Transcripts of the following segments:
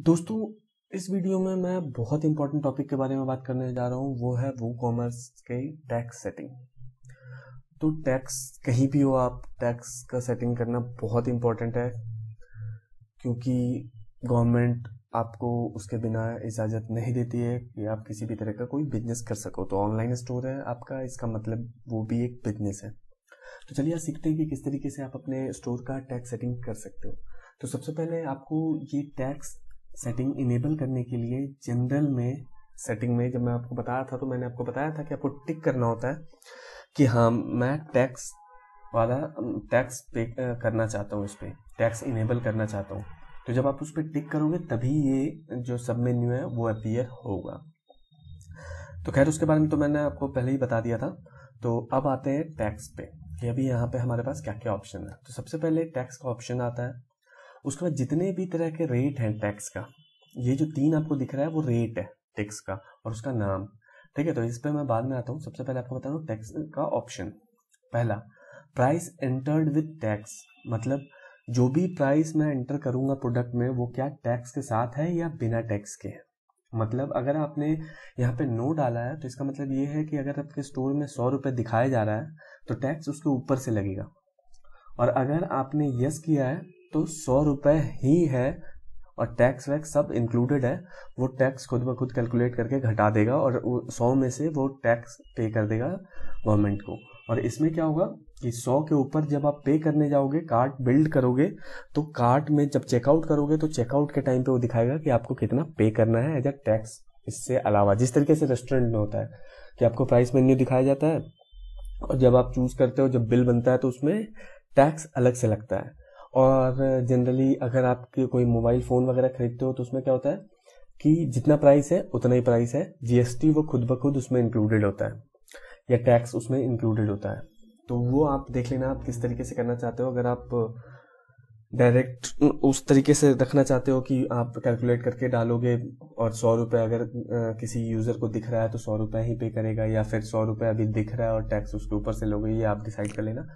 दोस्तों, इस वीडियो में मैं बहुत इंपॉर्टेंट टॉपिक के बारे में बात करने जा रहा हूँ, वो है वो कॉमर्स के टैक्स सेटिंग तो टैक्स कहीं भी हो आप टैक्स का सेटिंग करना बहुत इंपॉर्टेंट है, क्योंकि गवर्नमेंट आपको उसके बिना इजाज़त नहीं देती है कि आप किसी भी तरह का कोई बिज़नेस कर सको। तो ऑनलाइन स्टोर है आपका, इसका मतलब वो भी एक बिज़नेस है। तो चलिए आज सीखते हैं कि किस तरीके से आप अपने स्टोर का टैक्स सेटिंग कर सकते हो। तो सबसे पहले आपको ये टैक्स सेटिंग इनेबल करने के लिए जनरल में सेटिंग में जब मैं आपको बताया था तो मैंने आपको बताया था कि आपको टिक करना होता है कि हाँ मैं टैक्स वाला टैक्स पे करना चाहता हूँ इस पर टैक्स इनेबल करना चाहता हूँ। तो जब आप उस पर टिक करोगे, तभी ये जो सब मेन्यू है, वो अपीयर होगा। तो खैर, उसके बारे में तो मैंने आपको पहले ही बता दिया था। तो अब आते हैं टैक्स पे। कि अभी यहाँ पे हमारे पास क्या क्या ऑप्शन है? तो सबसे पहले टैक्स का ऑप्शन आता है। उसके बाद जितने भी तरह के रेट हैं टैक्स का, ये जो तीन आपको दिख रहा है वो रेट है टैक्स का और उसका नाम। ठीक है तो इस पर मैं बाद में आता हूँ। सबसे पहले आपको बता रहा हूँ टैक्स का ऑप्शन पहला प्राइस एंटर्ड विद टैक्स मतलब जो भी प्राइस मैं एंटर करूँगा प्रोडक्ट में, वो क्या टैक्स के साथ है या बिना टैक्स के है? मतलब अगर आपने यहाँ पे नो डाला है तो इसका मतलब ये है कि अगर आपके स्टोर में सौ रुपये दिखाया जा रहा है तो टैक्स उसके ऊपर से लगेगा। और अगर आपने यस किया है तो सौ रुपये ही है और टैक्स वैक्स सब इंक्लूडेड है। वो टैक्स खुद ब खुद कैलकुलेट करके घटा देगा और सौ में से वो टैक्स पे कर देगा गवर्नमेंट को। और इसमें क्या होगा कि सौ के ऊपर जब आप पे करने जाओगे कार्ड बिल्ड करोगे तो कार्ड में जब चेकआउट करोगे तो चेकआउट के टाइम पे वो दिखाएगा कि आपको कितना पे करना है एज अ टैक्स इससे अलावा। जिस तरीके से रेस्टोरेंट में होता है कि आपको प्राइस मेन्यू दिखाया जाता है और जब आप चूज़ करते हो, जब बिल बनता है तो उसमें टैक्स अलग से लगता है। और जनरली अगर आप कोई मोबाइल फ़ोन वगैरह खरीदते हो तो उसमें क्या होता है कि जितना प्राइस है, उतना ही प्राइस है। जीएसटी वो खुद ब खुद उसमें इंक्लूडेड होता है या टैक्स उसमें इंक्लूडेड होता है। तो वो आप देख लेना आप किस तरीके से करना चाहते हो। अगर आप डायरेक्ट उस तरीके से रखना चाहते हो कि आप कैलकुलेट करके डालोगे और सौ रुपये अगर किसी यूज़र को दिख रहा है तो सौ रुपये ही पे करेगा या फिर सौ रुपये अभी दिख रहा है और टैक्स उसके ऊपर से लोगे, ये आप डिसाइड कर लेना।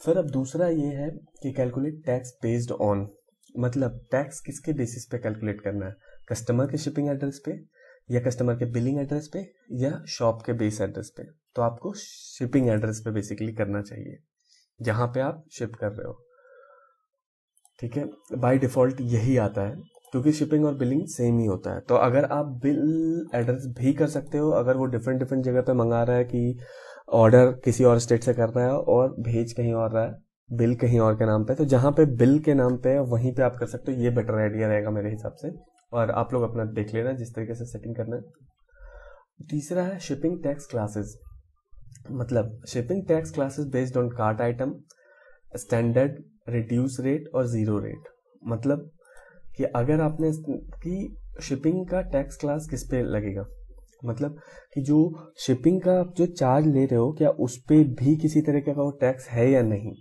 फिर अब दूसरा ये है कि कैलकुलेट टैक्स बेस्ड ऑन मतलब टैक्स किसके बेसिस पे कैलकुलेट करना है? कस्टमर के शिपिंग एड्रेस पे या कस्टमर के बिलिंग एड्रेस पे या शॉप के बेस एड्रेस पे? तो आपको शिपिंग एड्रेस पे बेसिकली करना चाहिए, जहाँ पे आप शिप कर रहे हो। ठीक है? बाय डिफ़ॉल्ट यही आता है, क्योंकि शिपिंग और बिलिंग सेम ही होता है। तो अगर आप बिल एड्रेस भी कर सकते हो, अगर वो डिफरेंट डिफरेंट जगह पे मंगा रहा है कि ऑर्डर किसी और स्टेट से कर रहा है और भेज कहीं और रहा है बिल कहीं और के नाम पे तो जहाँ पे बिल के नाम पे वहीं पे आप कर सकते हो, ये बेटर आइडिया रहेगा मेरे हिसाब से। और आप लोग अपना देख लेना जिस तरीके से सेटिंग करना है। तीसरा है शिपिंग टैक्स क्लासेस मतलब shipping tax classes based on cart item standard reduce rate और ज़ीरो रेट मतलब कि अगर आपने कि शिपिंग का टैक्स क्लास किस पे लगेगा? मतलब कि जो शिपिंग का आप जो चार्ज ले रहे हो, क्या उस पर भी किसी तरीके का वो टैक्स है या नहीं?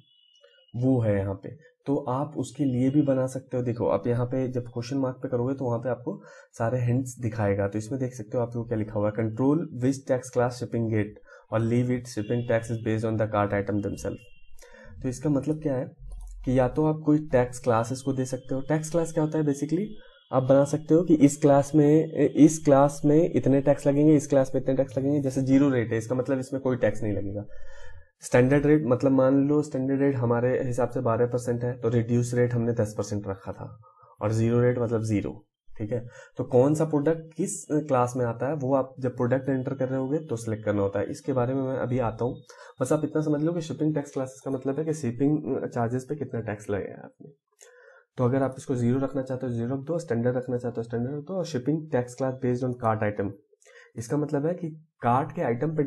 वो है यहाँ पे। तो आप उसके लिए भी बना सकते हो। देखो, आप यहाँ पे जब क्वेश्चन मार्क पे करोगे तो वहाँ पे आपको सारे हिंट्स दिखाएगा। तो इसमें देख सकते हो आपको क्या लिखा हुआ है। Control which tax class shipping get or leave it shipping tax is based on the cart item themselves तो इसका मतलब क्या है कि या तो आप कोई टैक्स क्लासेस को दे सकते हो। टैक्स क्लास क्या होता है बेसिकली आप बना सकते हो कि इस क्लास में, इस क्लास में इतने टैक्स लगेंगे, इस क्लास में इतने टैक्स लगेंगे, जैसे ज़ीरो रेट है, इसका मतलब इसमें कोई टैक्स नहीं लगेगा। स्टैंडर्ड रेट मतलब मान लो स्टैंडर्ड रेट हमारे हिसाब से बारह परसेंट है तो रिड्यूस रेट हमने दस परसेंट रखा था। और ज़ीरो रेट मतलब ज़ीरो ठीक है? तो कौन सा प्रोडक्ट किस क्लास में आता है, वो आप जब प्रोडक्ट एंटर कर रहे होगे तो सिलेक्ट करना होता है। इसके बारे में मैं अभी आता हूँ। बस आप इतना समझ लो कि शिपिंग टैक्स क्लासेस का मतलब है कि शिपिंग चार्जेस पे कितना टैक्स लगेगा आपने। तो अगर आप इसको ज़ीरो रखना चाहते हो ज़ीरो रख दो स्टैंडर्ड रखना चाहते हो स्टैंडर्ड रख दो, और shipping tax class based on cart item इसका मतलब है कि कार्ट के आइटम पे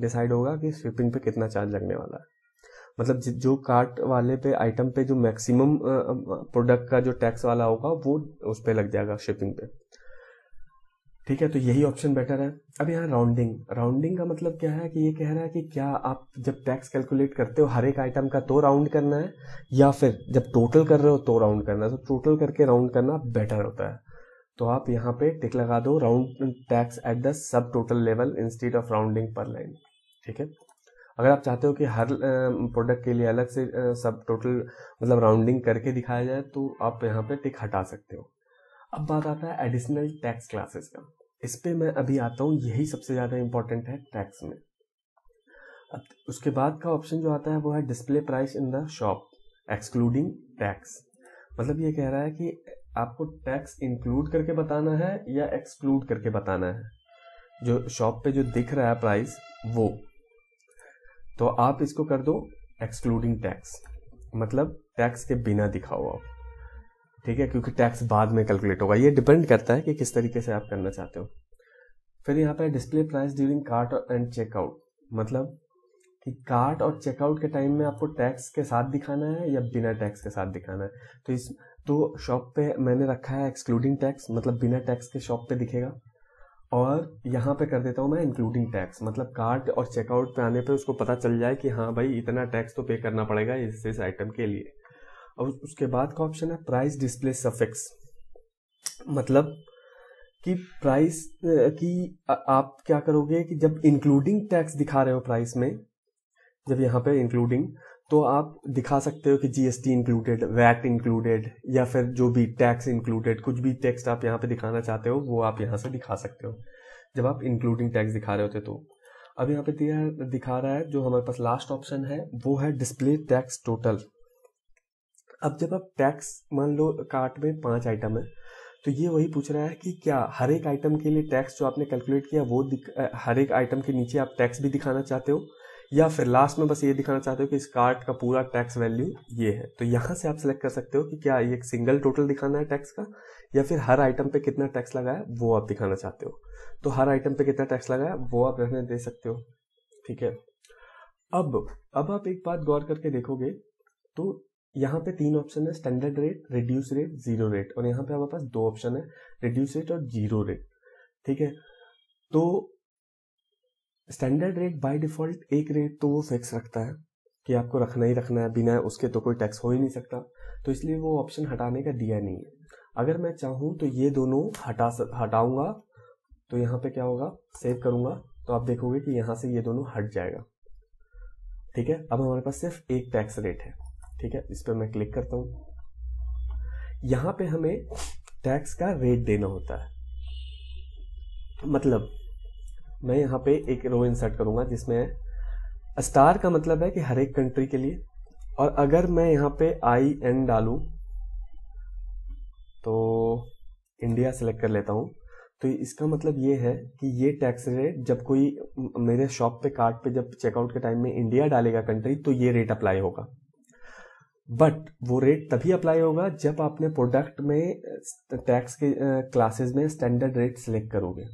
डिसाइड होगा कि शिपिंग पे कितना चार्ज लगने वाला है। मतलब जो कार्ट वाले पे आइटम पे जो मैक्सिमम प्रोडक्ट का जो टैक्स वाला होगा, वो उस पर लग जाएगा शिपिंग पे। ठीक है तो यही ऑप्शन बेटर है। अब यहाँ राउंडिंग राउंडिंग का मतलब क्या है कि ये कह रहा है कि क्या आप जब टैक्स कैलकुलेट करते हो, हर एक आइटम का तो राउंड करना है, या फिर जब टोटल कर रहे हो तो राउंड करना है। तो टोटल करके राउंड करना बेटर होता है। तो आप यहाँ पे टिक लगा दो round tax at the subtotal level instead of rounding पर लाइन ठीक है? अगर आप चाहते हो कि हर प्रोडक्ट के लिए अलग से सब टोटल मतलब राउंडिंग करके दिखाया जाए तो आप यहाँ पे टिक हटा सकते हो। अब बात आता है एडिशनल टैक्स क्लासेस का। इस पे मैं अभी आता हूँ, यही सबसे ज़्यादा इंपॉर्टेंट है टैक्स में। अब उसके बाद का ऑप्शन जो आता है, वो है display price in the shop excluding tax मतलब ये कह रहा है कि आपको टैक्स इंक्लूड करके बताना है या एक्सक्लूड करके बताना है? जो शॉप पे जो दिख रहा है प्राइस वो। तो आप इसको कर दो एक्सक्लूडिंग टैक्स मतलब टैक्स के बिना दिखा हुआ ठीक है? क्योंकि टैक्स बाद में कैलकुलेट होगा। ये डिपेंड करता है कि किस तरीके से आप करना चाहते हो। फिर यहाँ पे display price during cart and checkout मतलब कि कार्ट और चेकआउट के टाइम में आपको टैक्स के साथ दिखाना है या बिना टैक्स के साथ दिखाना है? तो इस तो शॉप पे मैंने रखा है एक्सक्लूडिंग टैक्स मतलब बिना टैक्स के शॉप पे दिखेगा। और यहाँ पे कर देता हूँ मैं इंक्लूडिंग टैक्स मतलब कार्ट और चेकआउट पे आने पे उसको पता चल जाए कि हाँ भाई, इतना टैक्स तो पे करना पड़ेगा इस इस आइटम के लिए। और उसके बाद का ऑप्शन है प्राइस डिस्प्ले सफिक्स मतलब कि प्राइस की आप क्या करोगे कि जब इंक्लूडिंग टैक्स दिखा रहे हो प्राइस में, जब यहाँ पे इंक्लूडिंग तो आप दिखा सकते हो कि जीएसटी इंक्लूडेड वैट इंक्लूडेड या फिर जो भी टैक्स इंक्लूडेड कुछ भी टेक्स्ट आप यहाँ पे दिखाना चाहते हो, वो आप यहाँ से दिखा सकते हो, जब आप इंक्लूडिंग टैक्स दिखा रहे होते तो। अब यहाँ पे दिया, दिखा रहा है, जो हमारे पास लास्ट ऑप्शन है, वो है डिस्प्ले टैक्स टोटल अब जब आप टैक्स मान लो कार्ट में पाँच आइटम है तो ये वही पूछ रहा है कि क्या हर एक आइटम के लिए टैक्स जो आपने कैलकुलेट किया, वो हर एक आइटम के नीचे आप टैक्स भी दिखाना चाहते हो? या फिर लास्ट में बस ये दिखाना चाहते हो कि इस कार्ट का पूरा टैक्स वैल्यू ये है? तो यहाँ से आप सेलेक्ट कर सकते हो कि क्या ये एक सिंगल टोटल दिखाना है टैक्स का, या फिर हर आइटम पे कितना टैक्स लगा है, वो आप दिखाना चाहते हो। तो हर आइटम पे कितना टैक्स लगा है, वो आप रहने दे सकते हो। ठीक है? अब अब आप एक बात गौर करके देखोगे तो यहाँ पे तीन ऑप्शन है standard rate reduce rate zero rate और यहाँ पे हमारे पास दो ऑप्शन है रिड्यूस रेट और ज़ीरो रेट ठीक है? तो स्टैंडर्ड रेट बाय डिफ़ॉल्ट एक रेट तो वो फिक्स रखता है कि आपको रखना ही रखना है, बिना उसके तो कोई टैक्स हो ही नहीं सकता। तो इसलिए वो ऑप्शन हटाने का दिया नहीं है। अगर मैं चाहूँ तो ये दोनों हटा हटाऊँगा तो यहाँ पे क्या होगा? सेव करूँगा तो आप देखोगे कि यहाँ से ये दोनों हट जाएगा। ठीक है? अब हमारे पास सिर्फ़ एक टैक्स रेट है। ठीक है, इस पर मैं क्लिक करता हूँ। यहाँ पे हमें टैक्स का रेट देना होता है। मतलब मैं यहाँ पे एक रो इंसर्ट करूँगा जिसमें स्टार का मतलब है कि हर एक कंट्री के लिए। और अगर मैं यहाँ पे आई एन डालू तो इंडिया सेलेक्ट कर लेता हूँ। तो इसका मतलब ये है कि ये टैक्स रेट जब कोई मेरे शॉप पे कार्ड पे जब चेकआउट के टाइम में इंडिया डालेगा कंट्री तो ये रेट अप्लाई होगा। बट वो रेट तभी अप्लाई होगा जब आपने प्रोडक्ट में टैक्स के क्लासेस में स्टैंडर्ड रेट सिलेक्ट करोगे।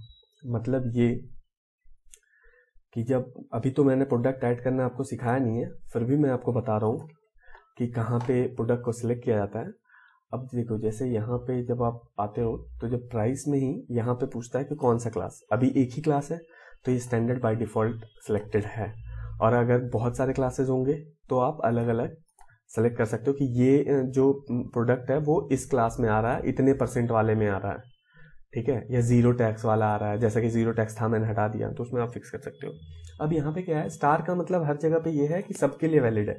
मतलब ये कि जब, अभी तो मैंने प्रोडक्ट ऐड करना आपको सिखाया नहीं है, फिर भी मैं आपको बता रहा हूँ कि कहाँ पे प्रोडक्ट को सिलेक्ट किया जाता है। अब देखो, जैसे यहाँ पे जब आप आते हो तो जब प्राइस में ही यहाँ पे पूछता है कि कौन सा क्लास अभी एक ही क्लास है तो ये स्टैंडर्ड बाय डिफ़ॉल्ट सिलेक्टेड है। और अगर बहुत सारे क्लासेस होंगे तो आप अलग अलग सेलेक्ट कर सकते हो कि ये जो प्रोडक्ट है, वो इस क्लास में आ रहा है, इतने परसेंट वाले में आ रहा है। ठीक है? या ज़ीरो टैक्स वाला आ रहा है, जैसा कि ज़ीरो टैक्स था, मैंने हटा दिया तो उसमें आप फिक्स कर सकते हो। अब यहाँ पे क्या है? स्टार का मतलब हर जगह पे ये है कि सबके लिए वैलिड है।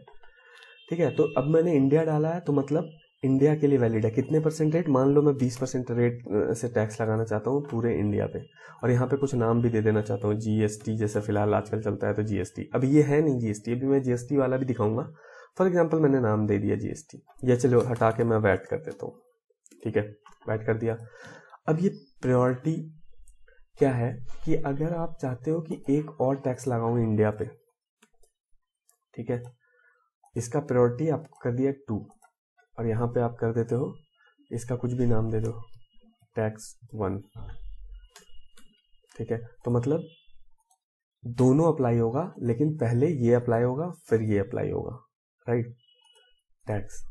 ठीक है? तो अब मैंने इंडिया डाला है तो मतलब इंडिया के लिए वैलिड है। कितने परसेंट रेट मान लो मैं बीस परसेंट रेट से टैक्स लगाना चाहता हूँ पूरे इंडिया पे। और यहाँ पे कुछ नाम भी दे देना चाहता हूँ जीएसटी जैसे फ़िलहाल आजकल चलता है तो जीएसटी अभी ये है नहीं जीएसटी अभी मैं जीएसटी वाला भी दिखाऊँगा। फॉर एग्ज़ाम्पल मैंने नाम दे दिया जीएसटी या चलो, हटा के मैं वैट कर देता हूँ। ठीक है? वैट कर दिया। अब ये प्रायोरिटी क्या है? कि अगर आप चाहते हो कि एक और टैक्स लगाऊँ इंडिया पे, ठीक है? इसका प्रायोरिटी आपको कर दिया टू और यहाँ पे आप कर देते हो, इसका कुछ भी नाम दे दो टैक्स वन ठीक है? तो मतलब दोनों अप्लाई होगा, लेकिन पहले ये अप्लाई होगा, फिर ये अप्लाई होगा। राइट? टैक्स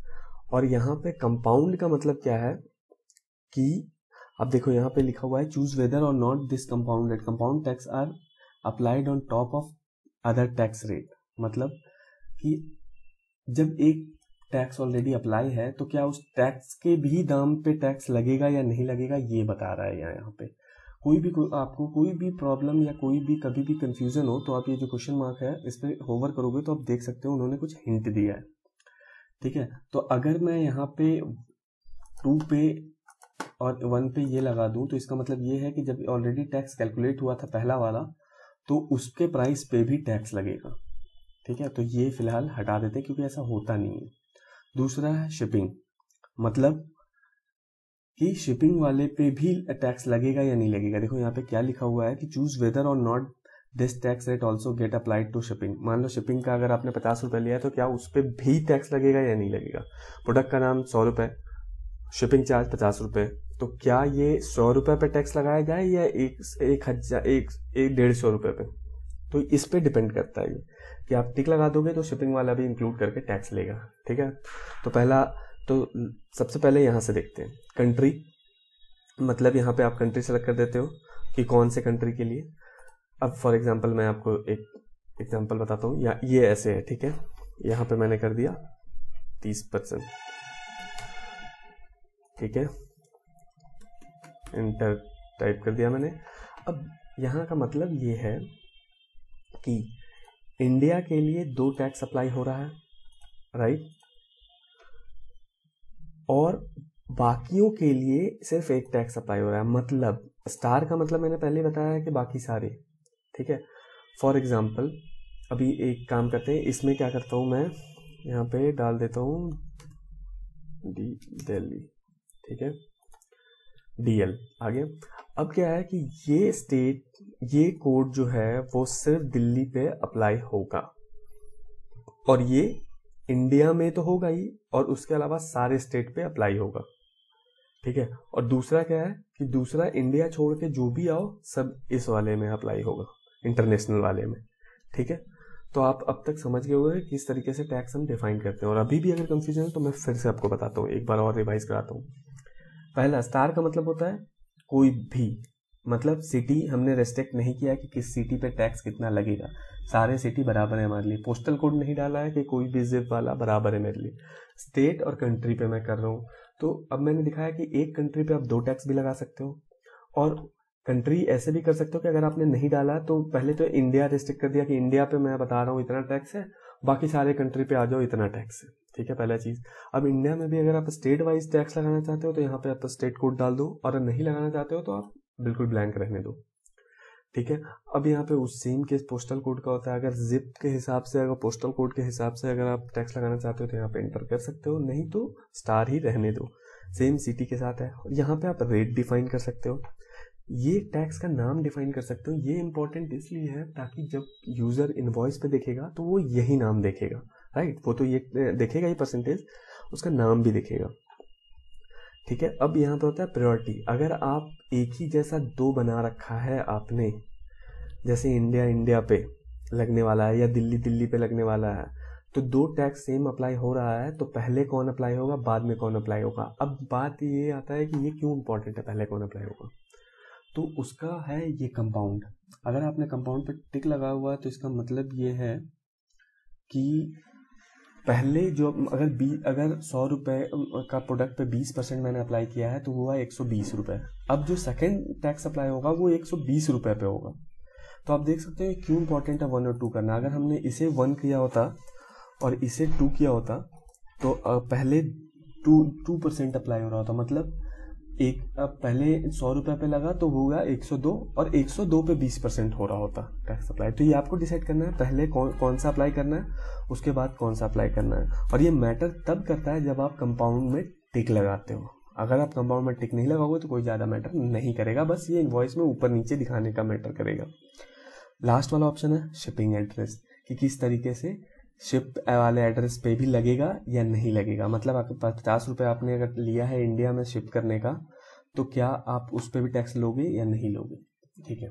और यहाँ पे कंपाउंड का मतलब क्या है कि, अब देखो यहाँ पे लिखा हुआ है choose whether or not this compound rate compound tax are applied on top of other tax rate मतलब कि जब एक टैक्स ऑलरेडी अप्लाई है तो क्या उस टैक्स के भी दाम पे टैक्स लगेगा या नहीं लगेगा, ये बता रहा है यहाँ यहाँ पे। कोई भी आपको कोई भी प्रॉब्लम या कोई भी कभी भी कंफ्यूजन हो तो आप ये जो क्वेश्चन मार्क है, इस पर होवर करोगे तो आप देख सकते हो उन्होंने कुछ हिंट दिया है। ठीक है? तो अगर मैं यहाँ पे टू पे और वन पे ये लगा दूँ तो इसका मतलब ये है कि जब ऑलरेडी टैक्स कैलकुलेट हुआ था पहला वाला तो उसके प्राइस पे भी टैक्स लगेगा। ठीक है? तो ये फ़िलहाल हटा देते क्योंकि ऐसा होता नहीं है। दूसरा है शिपिंग मतलब कि शिपिंग वाले पे भी टैक्स लगेगा या नहीं लगेगा? देखो, यहाँ पे क्या लिखा हुआ है कि choose whether or not this tax rate also get applied to shipping मान लो शिपिंग का अगर आपने पचास रुपये लिया है तो क्या उस पर भी टैक्स लगेगा या नहीं लगेगा? प्रोडक्ट का नाम सौ रुपये शिपिंग चार्ज पचास रुपये तो क्या ये सौ रुपये पे टैक्स लगाया जाए या एक एक हज़ार, एक एक डेढ़ सौ रुपये पे? तो इस पे डिपेंड करता है कि आप टिक लगा दोगे तो शिपिंग वाला भी इंक्लूड करके टैक्स लेगा, ठीक है? तो पहला तो सबसे पहले यहाँ से देखते हैं। कंट्री मतलब यहाँ पे आप कंट्री सेलेक्ट कर देते हो कि कौन से कंट्री के लिए। अब फॉर एग्जांपल मैं आपको एक एग्जांपल बताता हूँ। या ये ऐसे है, ठीक है? यहाँ पे मैंने कर दिया तीस परसेंट। ठीक है? इंटर टाइप कर दिया मैंने। अब यहाँ का मतलब ये है कि इंडिया के लिए दो टैक्स अप्लाई हो रहा है राइट और बाकियों के लिए सिर्फ़ एक टैक्स अप्लाई हो रहा है। मतलब स्टार का मतलब मैंने पहले बताया है कि बाकी सारे, ठीक है? फॉर एग्ज़ाम्पल अभी एक काम करते हैं, इसमें क्या करता हूँ मैं? यहाँ पे डाल देता हूँ डी दिल्ली ठीक है? डीएल आगे। अब क्या है कि ये स्टेट ये कोड जो है, वो सिर्फ़ दिल्ली पे अप्लाई होगा। और ये इंडिया में तो होगा ही, और उसके अलावा सारे स्टेट पे अप्लाई होगा। ठीक है? और दूसरा क्या है कि दूसरा इंडिया छोड़ के जो भी आओ, सब इस वाले में अप्लाई होगा, इंटरनेशनल वाले में। ठीक है? तो आप अब तक समझ गए हुए किस तरीके से टैक्स हम डिफाइन करते हैं। और अभी भी अगर कंफ्यूजन है तो मैं फिर से आपको बताता हूँ, एक बार और रिवाइज कराता हूँ। पहला स्टार का मतलब होता है कोई भी। मतलब सिटी हमने रेस्ट्रिक्ट नहीं किया कि किस सिटी पे टैक्स कितना लगेगा। सारे सिटी बराबर है हमारे लिए। पोस्टल कोड नहीं डाला है कि कोई भी जिप वाला बराबर है मेरे लिए। स्टेट और कंट्री पे मैं कर रहा हूँ। तो अब मैंने दिखाया कि एक कंट्री पे आप दो टैक्स भी लगा सकते हो। और कंट्री ऐसे भी कर सकते हो कि अगर आपने नहीं डाला तो पहले तो इंडिया रिस्ट्रिक्ट कर दिया कि इंडिया पे मैं बता रहा हूँ इतना टैक्स है, बाकी सारे कंट्री पे आ जाओ, इतना टैक्स है। ठीक है, पहला चीज़। अब इंडिया में भी अगर आप स्टेट वाइज टैक्स लगाना चाहते हो तो यहाँ पे आप स्टेट कोड डाल दो। और नहीं लगाना चाहते हो तो आप बिल्कुल ब्लैंक रहने दो। ठीक है? अब यहाँ पे उस सेम केस पोस्टल कोड का होता है। अगर जिप के हिसाब से, अगर पोस्टल कोड के हिसाब से अगर आप टैक्स लगाना चाहते हो तो यहाँ पे एंटर कर सकते हो। नहीं तो स्टार ही रहने दो। सेम सिटी के साथ है। यहाँ पे आप रेट डिफाइन कर सकते हो। ये टैक्स का नाम डिफाइन कर सकते हो। ये इंपॉर्टेंट इसलिए है ताकि जब यूज़र इनवॉइस पे देखेगा तो वो यही नाम देखेगा। राइट वो तो ये, देखेगा ही परसेंटेज उसका नाम भी देखेगा। ठीक है? अब यहाँ पे होता है प्रायोरिटी अगर आप एक ही जैसा दो बना रखा है आपने, जैसे इंडिया इंडिया पे लगने वाला है या दिल्ली दिल्ली पे लगने वाला है तो दो टैक्स सेम अप्लाई हो रहा है तो पहले कौन अप्लाई होगा? बाद में कौन अप्लाई होगा? अब बात ये आता है कि ये क्यों इंपॉर्टेंट है, पहले कौन अप्लाई होगा? तो उसका है ये कंपाउंड अगर आपने कंपाउंड पे टिक लगा हुआ है तो इसका मतलब ये है कि पहले जो अगर बी, अगर सौ रुपए का प्रोडक्ट पे बीस परसेंट मैंने अप्लाई किया है तो हुआ एक सौ बीस रुपये अब जो सेकेंड टैक्स अप्लाई होगा, वो एक सौ बीस रुपये पे होगा। तो आप देख सकते हैं क्यों इंपॉर्टेंट है वन और टू करना। अगर हमने इसे वन किया होता और इसे टू किया होता तो पहले टू टू परसेंट अप्लाई हो रहा होता। मतलब एक, अब पहले सौ रुपए पे लगा तो होगा एक सौ दो और एक सौ दो पे बीस परसेंट हो रहा होता टैक्स अप्लाई तो ये आपको डिसाइड करना है, पहले कौन कौन सा अप्लाई करना है, उसके बाद कौन सा अप्लाई करना है। और ये मैटर तब करता है जब आप कंपाउंड में टिक लगाते हो। अगर आप कंपाउंड में टिक नहीं लगाओगे तो कोई ज़्यादा मैटर नहीं करेगा, बस ये इन्वॉइस में ऊपर नीचे दिखाने का मैटर करेगा। लास्ट वाला ऑप्शन है शिपिंग एड्रेस कि किस तरीके से शिप वाले एड्रेस पे भी लगेगा या नहीं लगेगा? मतलब आपके पचास रुपये आपने अगर लिया है इंडिया में शिप करने का तो क्या आप उस पर भी टैक्स लोगे या नहीं लोगे? ठीक है।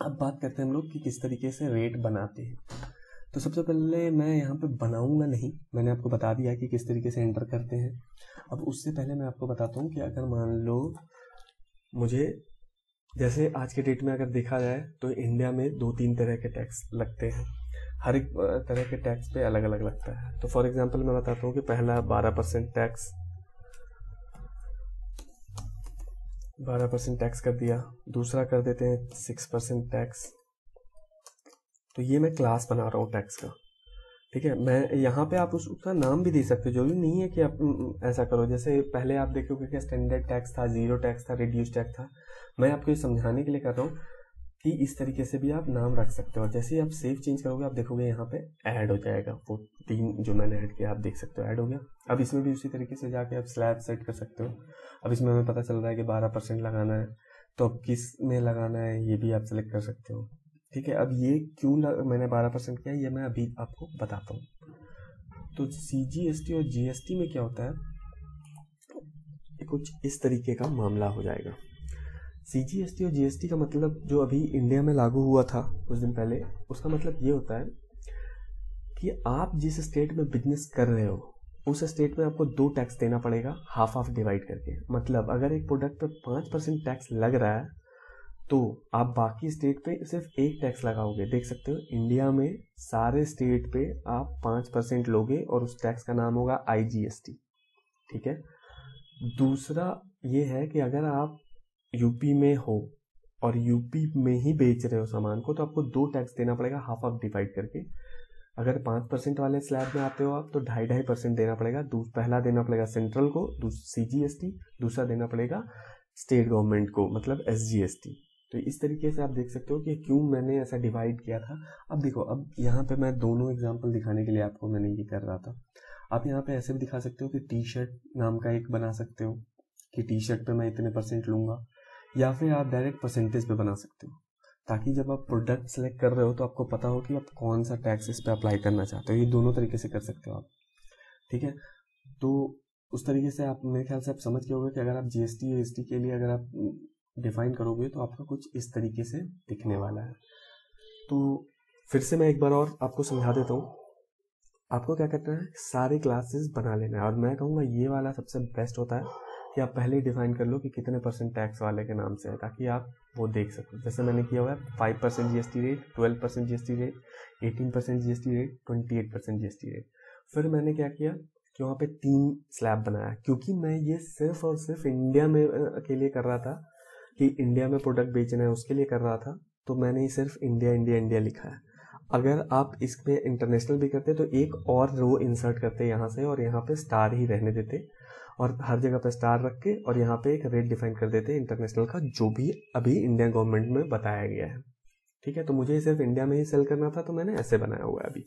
अब बात करते हैं हम लोग कि किस तरीके से रेट बनाते हैं। तो सबसे पहले मैं यहाँ पे बनाऊँगा नहीं, मैंने आपको बता दिया कि किस तरीके से एंटर करते हैं। अब उससे पहले मैं आपको बताता हूँ कि अगर मान लो मुझे, जैसे आज के डेट में अगर देखा जाए तो इंडिया में दो तीन तरह के टैक्स लगते हैं। हर एक तरह के टैक्स पे अलग अलग लगता है। तो फॉर एग्जांपल मैं बताता हूँ कि पहला बारह परसेंट टैक्स बारह परसेंट टैक्स कर दिया। दूसरा कर देते हैं सिक्स परसेंट टैक्स तो ये मैं क्लास बना रहा हूँ टैक्स का। ठीक है? मैं, यहाँ पे आप उस, उसका नाम भी दे सकते हो। ज़रूरी नहीं है कि आप ऐसा करो। जैसे पहले आप देखोगे कि स्टैंडर्ड टैक्स था ज़ीरो टैक्स था रिड्यूस टैक्स था। मैं आपको ये समझाने के लिए कर रहा हूँ। कि इस तरीके से भी आप नाम रख सकते हो। जैसे ही आप सेव चेंज करोगे, आप देखोगे यहाँ पे ऐड हो जाएगा। वो तीन जो मैंने ऐड किया, आप देख सकते हो ऐड हो गया। अब इसमें भी उसी तरीके से जाके आप स्लैब सेट कर सकते हो। अब इसमें हमें पता चल रहा है कि बारह परसेंट लगाना है। तो अब किसमें लगाना है, ये भी आप सेलेक्ट कर सकते हो। ठीक है, अब ये क्यों मैंने बारह परसेंट किया, ये मैं अभी आपको बताता हूँ। तो सी जी एस टी और जी एस टी में क्या होता है? कुछ इस तरीके का मामला हो जाएगा। सी जी एस टी और जी एस टी का मतलब जो अभी इंडिया में लागू हुआ था कुछ दिन पहले, उसका मतलब ये होता है कि आप जिस स्टेट में बिज़नेस कर रहे हो, उस स्टेट में आपको दो टैक्स देना पड़ेगा हाफ़ हाफ़ डिवाइड करके। मतलब अगर एक प्रोडक्ट पर पाँच परसेंट टैक्स लग रहा है तो आप बाकी स्टेट पे सिर्फ़ एक टैक्स लगाओगे। देख सकते हो इंडिया में सारे स्टेट पे आप पाँच परसेंट लोगे और उस टैक्स का नाम होगा आई जी एस टी ठीक है? दूसरा ये है कि अगर आप यूपी में हो और यूपी में ही बेच रहे हो सामान को तो आपको दो टैक्स देना पड़ेगा हाफ़ ऑफ़ डिवाइड करके। अगर पाँच परसेंट वाले स्लैब में आते हो आप तो ढाई ढाई परसेंट देना पड़ेगा। पहला देना पड़ेगा सेंट्रल को सी जी एस टी दूसरा देना पड़ेगा स्टेट गवर्नमेंट को मतलब एस जी एस टी तो इस तरीके से आप देख सकते हो कि क्यों मैंने ऐसा डिवाइड किया था। अब देखो, अब यहाँ पे मैं दोनों एग्ज़ाम्पल दिखाने के लिए आपको मैंने ये कर रहा था। आप यहाँ पे ऐसे भी दिखा सकते हो कि टी शर्ट नाम का एक बना सकते हो, कि टी शर्ट पे मैं इतने परसेंट लूँगा। या फिर आप डायरेक्ट परसेंटेज पे बना सकते हो। ताकि जब आप प्रोडक्ट सेलेक्ट कर रहे हो तो आपको पता हो कि आप कौन सा टैक्स इस पर अप्लाई करना चाहते हो। ये दोनों तरीके से कर सकते हो आप। ठीक है? तो उस तरीके से आप, मेरे ख्याल से आप समझ के होगा कि अगर आप या एस के लिए अगर आप डिफाइन करोगे तो आपका कुछ इस तरीके से दिखने वाला है। तो फिर से मैं एक बार और आपको समझा देता हूँ। आपको क्या करना है? सारे क्लासेस बना लेना है। और मैं कहूँगा ये वाला सबसे बेस्ट होता है। कि आप पहले ही डिफाइन कर लो कि कितने परसेंट टैक्स वाले के नाम से है, ताकि आप वो देख सको। जैसे मैंने किया हुआ है five percent G S T rate twelve percent G S T rate eighteen percent G S T rate twenty eight percent G S T rate फिर मैंने क्या किया कि वहाँ पे तीन स्लैब बनाया, क्योंकि मैं ये सिर्फ़ और सिर्फ़ इंडिया में के लिए कर रहा था कि इंडिया में प्रोडक्ट बेचना है, उसके लिए कर रहा था तो मैंने सिर्फ़ इंडिया इंडिया इंडिया लिखा है। अगर आप इसमें इंटरनेशनल भी करते तो एक और रो इंसर्ट करते यहाँ से और यहाँ पे स्टार ही रहने देते। और हर जगह पे स्टार रख के और यहाँ पे एक रेट डिफाइन कर देते हैं इंटरनेशनल का, जो भी अभी इंडियन गवर्नमेंट में बताया गया है। ठीक है? तो मुझे सिर्फ़ इंडिया में ही सेल करना था तो मैंने ऐसे बनाया हुआ है अभी।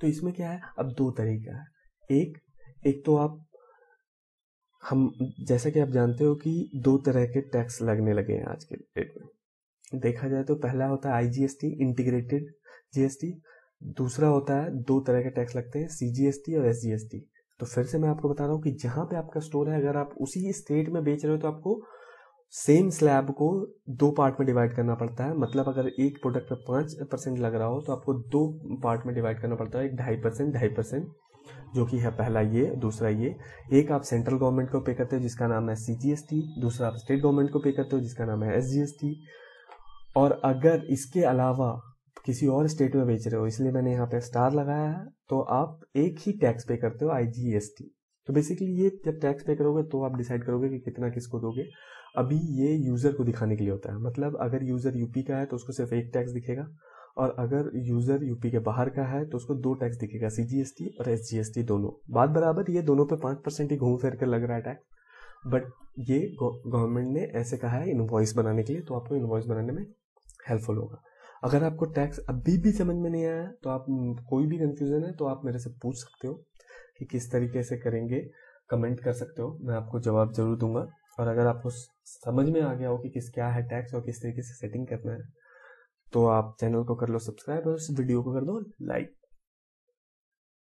तो इसमें क्या है? अब दो तरीका है। एक एक तो आप, हम, जैसा कि आप जानते हो कि दो तरह के टैक्स लगने लगे हैं आज के डेट में। देखा जाए तो पहला होता है आईजीएसटी इंटीग्रेटेड जीएसटी दूसरा होता है दो तरह के टैक्स लगते हैं सीजीएसटी और एसजीएसटी तो फिर से मैं आपको बता रहा हूँ कि जहाँ पे आपका स्टोर है, अगर आप उसी स्टेट में बेच रहे हो तो आपको सेम स्लैब को दो पार्ट में डिवाइड करना पड़ता है। मतलब अगर एक प्रोडक्ट पर पाँच परसेंट लग रहा हो तो आपको दो पार्ट में डिवाइड करना पड़ता है, एक ढाई परसेंट ढाई परसेंट जो कि है पहला ये, दूसरा ये। एक आप सेंट्रल गवर्नमेंट को पे करते हो, जिसका नाम है सी जी एस टी दूसरा आप स्टेट गवर्नमेंट को पे करते हो, जिसका नाम है एस जी एस टी और अगर इसके अलावा किसी और स्टेट में बेच रहे हो, इसलिए मैंने यहाँ पे स्टार लगाया है तो आप एक ही टैक्स पे करते हो आई जी एस टी तो बेसिकली ये जब टैक्स पे करोगे तो आप डिसाइड करोगे कि कितना किसको दोगे। अभी ये यूज़र को दिखाने के लिए होता है। मतलब अगर यूज़र यूपी का है तो उसको सिर्फ़ एक टैक्स दिखेगा, और अगर यूज़र यूपी के बाहर का है तो उसको दो टैक्स दिखेगा सी जी एस टी और एस जी एस टी दोनों। बात बराबर, ये दोनों पे पाँच परसेंट ही घूम फिर कर लग रहा है टैक्स बट ये गवर्नमेंट ने ऐसे कहा है इन्वॉइस बनाने के लिए तो आपको इन्वॉइस बनाने में हेल्पफुल होगा। अगर आपको टैक्स अभी भी समझ में नहीं आया तो आप कोई भी कंफ्यूजन है तो आप मेरे से पूछ सकते हो कि किस तरीके से करेंगे कमेंट कर सकते हो। मैं आपको जवाब ज़रूर दूँगा। और अगर आपको समझ में आ गया हो कि किस, क्या है टैक्स और किस तरीके से सेटिंग करना है तो आप चैनल को कर लो सब्सक्राइब और इस वीडियो को कर दो लाइक